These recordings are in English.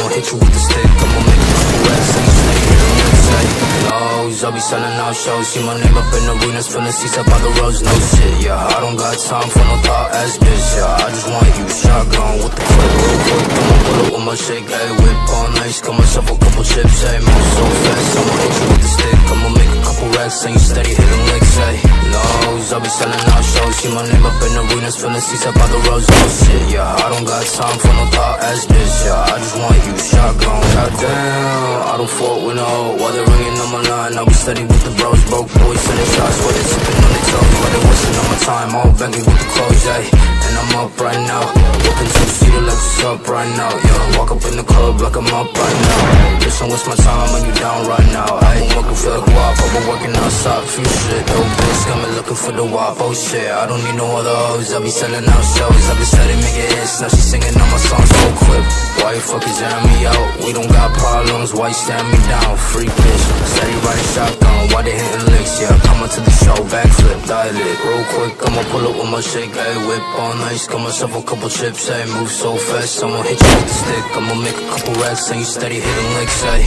I'ma hit you with the stick, I'ma make you sweat, say, stay here, let's say, lows, I'll be selling out shows, see my name up in the arenas, filling seats up by the roads, no shit, yeah, I don't got time for no thought ass bitch, yeah, I just want you shotgun with the clip, real quick, I'ma pull up with my shake, hey, whip on ice, got myself a couple chips, hey, move so fast, I'ma hit you with the stick, I'ma make a couple racks, and you steady hitting licks, hey, lows, I'll be selling out shows, see my name up in the arenas, filling seats up by the roads, no oh, shit, yeah, I don't got time for no thought ass bitch, yeah, I just want you shotgun, goddamn, I don't fuck with no, while they ringing on my line, I'll be steady with the bros, broke boys, sending shots, while they sipping on the toes, while they wasting all my time, all begging with the clothes, ayy, and I'm up right now, walking two seater like what's up right now, yeah, walk up in the club like I'm up right now, bitch, don't my time when you down right now, ayy, working for the guap, I've been working outside, shit, though, bitch, me looking for the wop, oh shit, I don't need no other hoes, I be selling out shows, I be steady making hits, now she singing all my songs so quick, why you fucking jam me out, we don't got problems, why you stand me down, free bitch, steady riding shotgun, why they hitting licks, yeah, coming to the show, backflip, dial it, real quick, I'ma pull up with my shake, ayy, whip on ice, got myself a couple chips, ayy, move so fast, I'ma hit you with the stick, I'ma make a couple racks, and you steady hitting licks, ayy,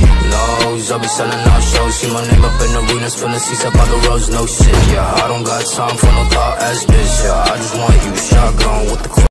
lows, I'll be selling out shows, see my name up in the arenas, filling seats up by the roads, no shit, yeah, I don't got time for no thought ass bitch, yeah, I just want you shotgun with the